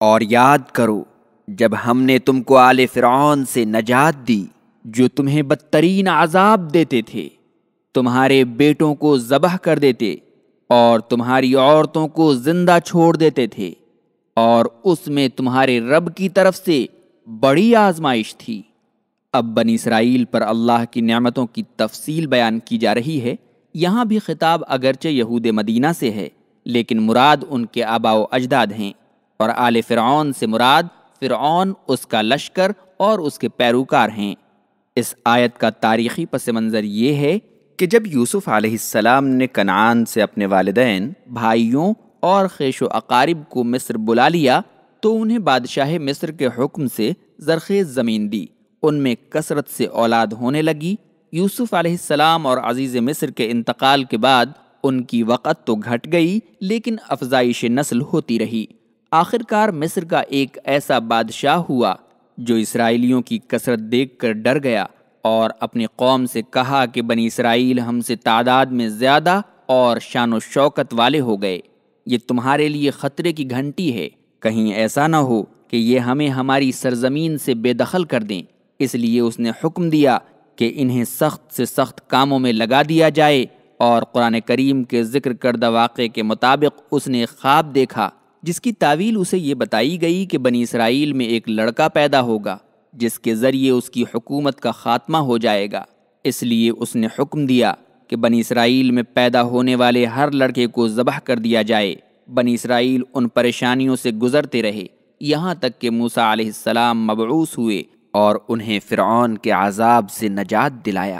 اور یاد کرو، جب ہم نے تم کو آل فرعون سے نجات دی، جو تمہیں بدترین عذاب دیتے تھے، تمہارے بیٹوں کو ذبح کر دیتے اور تمہاری عورتوں کو زندہ چھوڑ دیتے تھے، اور اس میں تمہارے رب کی طرف سے بڑی آزمائش تھی۔ اب بنی اسرائیل پر اللہ کی نعمتوں کی تفصیل بیان کی جا رہی ہے۔ یہاں بھی خطاب اگرچہ یہود مدینہ سے ہے، لیکن مراد ان کے آبا و اجداد ہیں۔ اور آل فرعون سے مراد فرعون اس کا لشکر اور اس کے پیروکار ہیں۔ اس آیت کا تاریخی پس منظر یہ ہے کہ جب یوسف علیہ السلام نے کنعان سے اپنے والدین، بھائیوں اور خیش و اقارب کو مصر بلا لیا، تو انہیں بادشاہ مصر کے حکم سے زرخیز زمین دی۔ ان میں کثرت سے اولاد ہونے لگی۔ یوسف علیہ السلام اور عزیز مصر کے انتقال کے بعد ان کی وقت تو گھٹ گئی، لیکن افزائش نسل ہوتی رہی۔ آخر کار مصر کا ایک ایسا بادشاہ ہوا جو اسرائیلیوں کی کثرت دیکھ کر ڈر گیا اور اپنی قوم سے کہا کہ بنی اسرائیل ہم سے تعداد میں زیادہ اور شان و شوکت والے ہو گئے۔ یہ تمہارے لیے خطرے کی گھنٹی ہے۔ کہیں ایسا نہ ہو کہ یہ ہمیں ہماری سرزمین سے بے دخل کر دیں۔ اس لیے اس نے حکم دیا کہ انہیں سخت سے سخت کاموں میں لگا دیا جائے اور قرآن کریم کے ذکر کردہ واقعے کے مطابق اس نے خواب دیکھا۔ جس کی تعویل اسے یہ بتائی گئی کہ بنی اسرائیل میں ایک لڑکا پیدا ہوگا، جس کے ذریعے اس کی حکومت کا خاتمہ ہو جائے گا۔ اس لیے اس نے حکم دیا کہ بنی اسرائیل میں پیدا ہونے والے ہر لڑکے کو ذبح کر دیا جائے۔ بنی اسرائیل ان پریشانیوں سے گزرتے رہے۔ یہاں تک کہ موسا علیہ السلام مبعوث ہوئے اور انہیں فرعون کے عذاب سے نجات دلایا۔